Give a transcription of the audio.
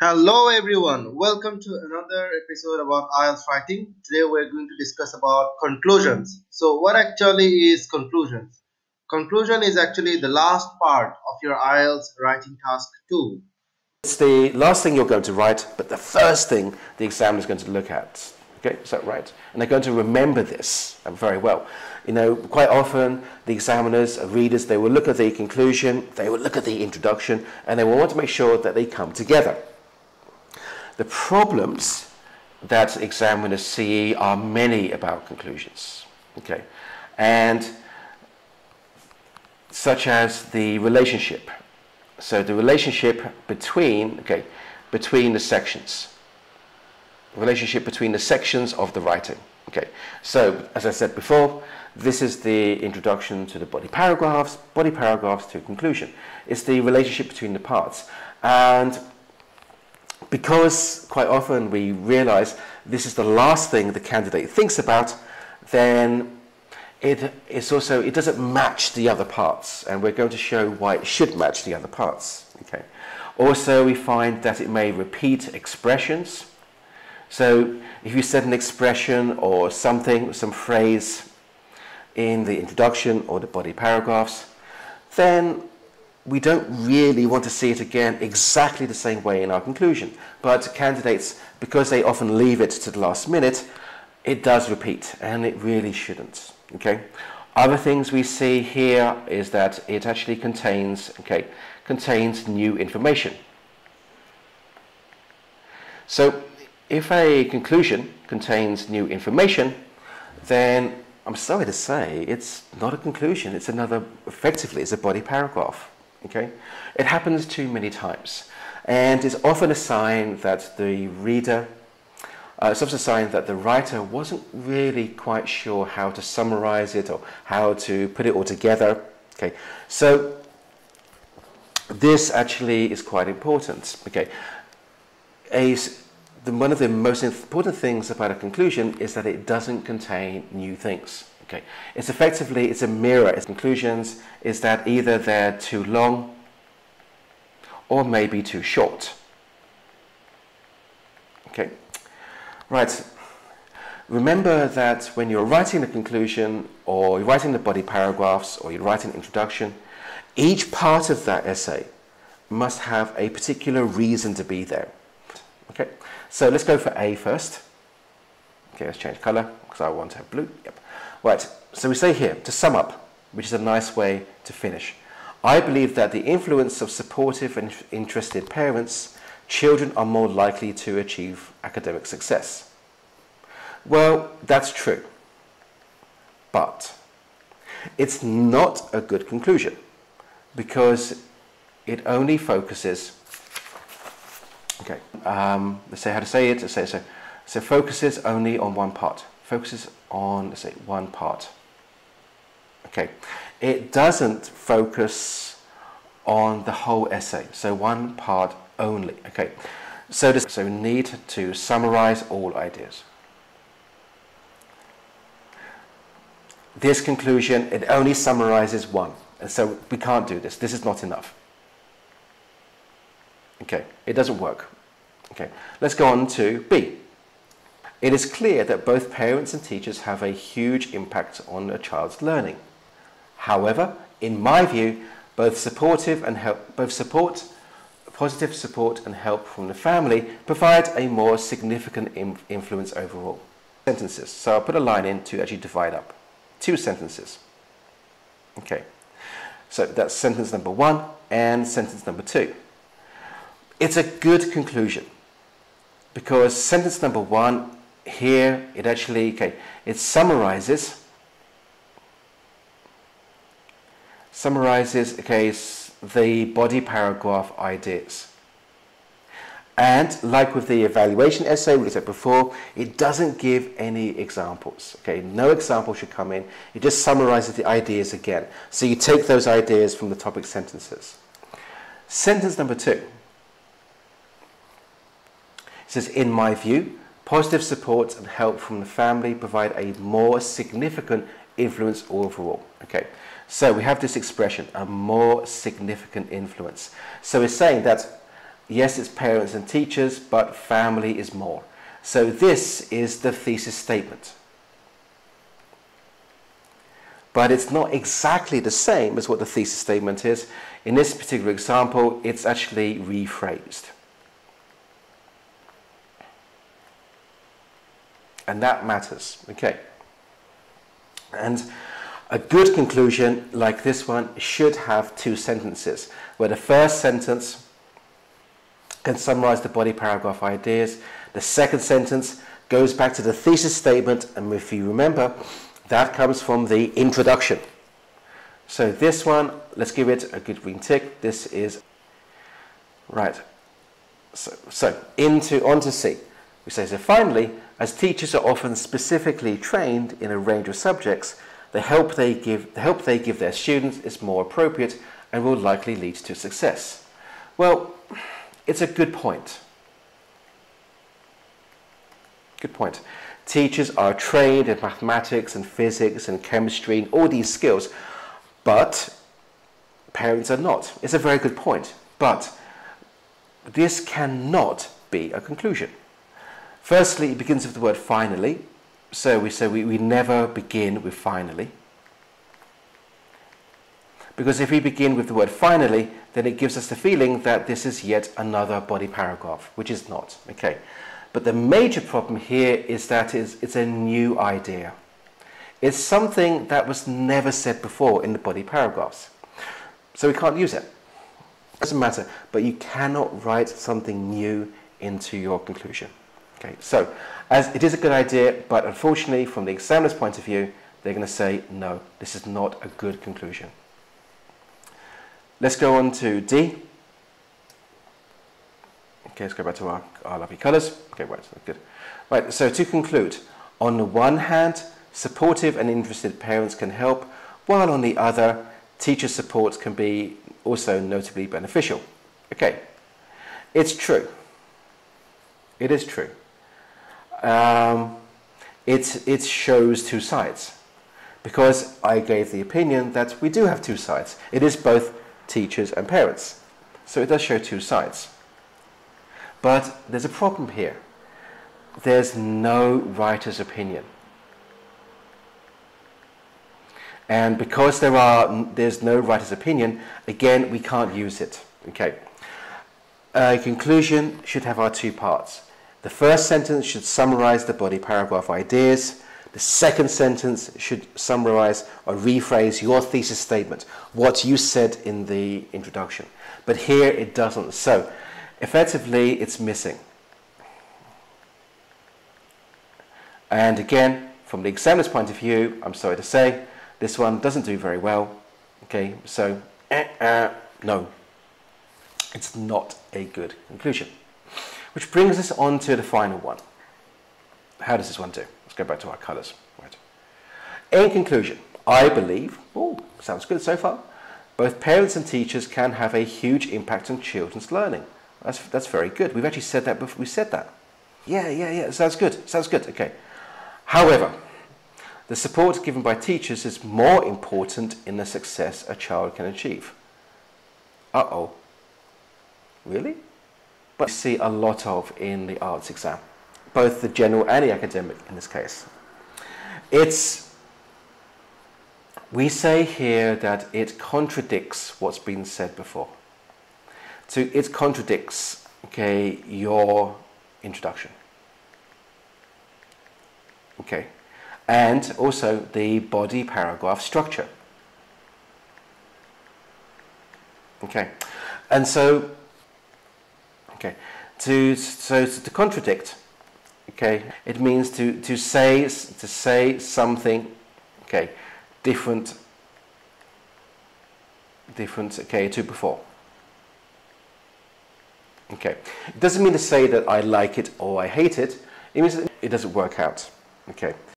Hello everyone, welcome to another episode about IELTS writing. Today we're going to discuss about conclusions. So what actually is conclusions? Conclusion is actually the last part of your IELTS writing task 2. It's the last thing you're going to write, but the first thing the examiner is going to look at. Okay, is that right? And they're going to remember this uh, very well. You know, quite often the examiners, uh, readers, they will look at the conclusion, they will look at the introduction, and they will want to make sure that they come together. The problems that examiners see are many about conclusions. Okay, and such as the relationship. So the relationship between okay between the sections relationship between the sections of the writing. Okay, so as I said before, this is the introduction to the body paragraphs, body paragraphs to conclusion. It's the relationship between the parts. And because quite often we realize this is the last thing the candidate thinks about, then it is also, it doesn't match the other parts. And we're going to show why it should match the other parts. Okay. Also, we find that it may repeat expressions so if you said an expression or something, some phrase in the introduction or the body paragraphs, then we don't really want to see it again exactly the same way in our conclusion. But candidates, because they often leave it to the last minute, it does repeat and it really shouldn't. Okay. Other things we see here is that it actually contains, okay, contains new information. So if a conclusion contains new information, then I'm sorry to say it's not a conclusion. It's another, effectively, it's a body paragraph. Okay? It happens too many times. And it's often a sign that the reader, uh, it's often a sign that the writer wasn't really quite sure how to summarize it or how to put it all together. Okay? So this actually is quite important. Okay? A, the, one of the most important things about a conclusion is that it doesn't contain new things. Okay, it's effectively it's a mirror. Its conclusions is that either they're too long or maybe too short. Okay, right. Remember that when you're writing the conclusion or you're writing the body paragraphs or you're writing an introduction, each part of that essay must have a particular reason to be there. Okay, so let's go for A first. Okay, let's change color because I want to have blue. Yep. Right, so we say here, to sum up, which is a nice way to finish. I believe that the influence of supportive and interested parents, children are more likely to achieve academic success. Well, that's true. But it's not a good conclusion because it only focuses Okay, um, let's say how to say it. Let's say so. So focuses only on one part. Focuses on let's say one part. Okay, it doesn't focus on the whole essay. So one part only. Okay, so this, so need to summarize all ideas. This conclusion it only summarizes one, and so we can't do this. This is not enough. Okay, it doesn't work. Okay, let's go on to B. It is clear that both parents and teachers have a huge impact on a child's learning. However, in my view, both supportive and help, both support, positive support and help from the family provide a more significant influence overall. Sentences. So I'll put a line in to actually divide up. Two sentences. Okay. So that's sentence number one and sentence number two. It's a good conclusion because sentence number one here, it actually, okay, it summarizes, summarizes, okay, the body paragraph ideas. And like with the evaluation essay we said before, it doesn't give any examples. Okay, no example should come in. It just summarizes the ideas again. So you take those ideas from the topic sentences. Sentence number two. It says, in my view, positive support and help from the family provide a more significant influence overall. Okay, so we have this expression, a more significant influence. So we're saying that Yes, it's parents and teachers, but family is more. So this is the thesis statement. But it's not exactly the same as what the thesis statement is. In this particular example, it's actually rephrased. And that matters, okay? And a good conclusion like this one should have two sentences, where the first sentence can summarize the body paragraph ideas. The second sentence goes back to the thesis statement, and if you remember, that comes from the introduction. So this one, let's give it a good green tick. This is right. So, so into onto C. We says so finally, as teachers are often specifically trained in a range of subjects, the help they give, the help they give their students is more appropriate and will likely lead to success. Well, it's a good point. Good point. Teachers are trained in mathematics and physics and chemistry and all these skills, but parents are not. It's a very good point, but this cannot be a conclusion. Firstly, it begins with the word finally, so we say we, we never begin with finally. Because if we begin with the word finally, then it gives us the feeling that this is yet another body paragraph, which is not. Okay. But the major problem here is that it's a new idea. It's something that was never said before in the body paragraphs. So we can't use it. Doesn't matter. But you cannot write something new into your conclusion. Okay, so as it is a good idea, but unfortunately, from the examiner's point of view, they're going to say, no, this is not a good conclusion. Let's go on to D. Okay, let's go back to our, our lovely colours. Okay, right, good. Right, so to conclude, on the one hand, supportive and interested parents can help, while on the other, teacher support can be also notably beneficial. Okay, it's true. It is true um, it, it shows two sides. Because I gave the opinion that we do have two sides. It is both teachers and parents. So it does show two sides. But there's a problem here. There's no writer's opinion. And because there are, there's no writer's opinion, again, we can't use it. Okay. A conclusion should have our two parts. The first sentence should summarize the body paragraph ideas. The second sentence should summarize or rephrase your thesis statement, what you said in the introduction. But here it doesn't. So effectively, it's missing. And again, from the examiner's point of view, I'm sorry to say, this one doesn't do very well. Okay, so uh, uh, no, it's not a good conclusion. Which brings us on to the final one. How does this one do? Let's go back to our colours. Right. In conclusion, I believe, oh, sounds good so far, both parents and teachers can have a huge impact on children's learning. That's, that's very good. We've actually said that before we said that. Yeah, yeah, yeah, sounds good. Sounds good. Okay. However, the support given by teachers is more important in the success a child can achieve. Uh-oh. Really? But see a lot of in the IELTS exam, both the general and the academic in this case. It's, we say here that it contradicts what's been said before. So it contradicts, okay, your introduction. Okay, and also the body paragraph structure. Okay, and so Okay, to so to contradict. Okay, it means to to say to say something. Okay, different. Different. Okay, to before. Okay, it doesn't mean to say that I like it or I hate it. It means it doesn't work out. Okay.